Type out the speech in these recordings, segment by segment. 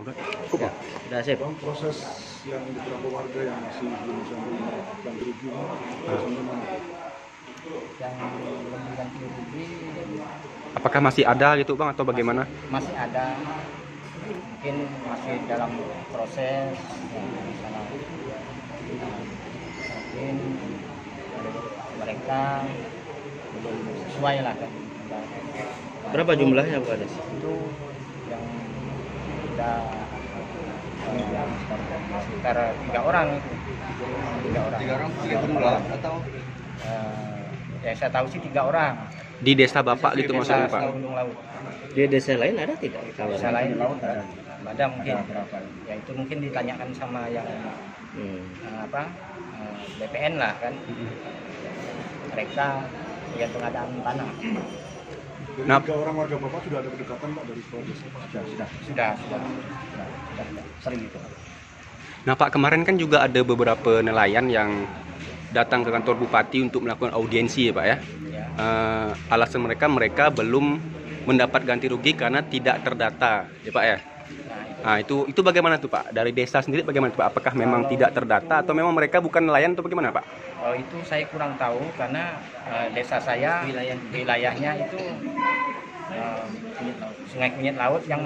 Udah cukup ya? Udah sip. Bang, proses yang beberapa warga yang masih belum sampai ganti rugi mana? yang belum diganti rugi Apakah masih ada gitu bang atau bagaimana? masih ada mungkin masih dalam proses misalnya mungkin mereka belum sesuai lah kan Berapa jumlahnya Pak Kades? itu eh, sekitar tiga orang itu. Tiga orang. Tiga orang tiga orang atau? Yang saya tahu sih tiga orang. Di desa bapak gitu Di maksudnya desa pak? Gunung Laut. Di desa lain ada tidak? Desa lain laut ada. Ada mungkin. Ya itu mungkin ditanyakan sama yang Hmm. eh, apa eh, BPN lah kan. Mereka yang pengadaan tanah Dari Nah. tiga orang warga bapak sudah ada kedekatan pak dari desa? Sudah, sudah. sudah sudah sudah, sudah, sudah. sering itu Nah pak kemarin kan juga ada beberapa nelayan yang datang ke kantor bupati untuk melakukan audiensi ya pak ya. ya Eh, alasan mereka mereka belum mendapat ganti rugi karena tidak terdata ya pak ya. Nah itu itu bagaimana tuh pak? Dari desa sendiri bagaimana tuh pak? Apakah memang tidak terdata atau memang mereka bukan nelayan atau bagaimana pak? kalau itu saya kurang tahu karena eh, desa saya wilayah wilayahnya itu eh, sungai kunyit laut yang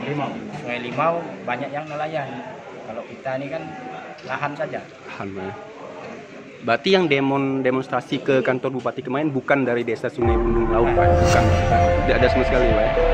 limau sungai limau banyak yang nelayan kalau kita ini kan lahan saja Alhamdulillah. Berarti yang demon demonstrasi ke kantor bupati kemarin bukan dari desa Sungai Bundung Laut pak? Bukan. Tidak ada sama sekali pak ya?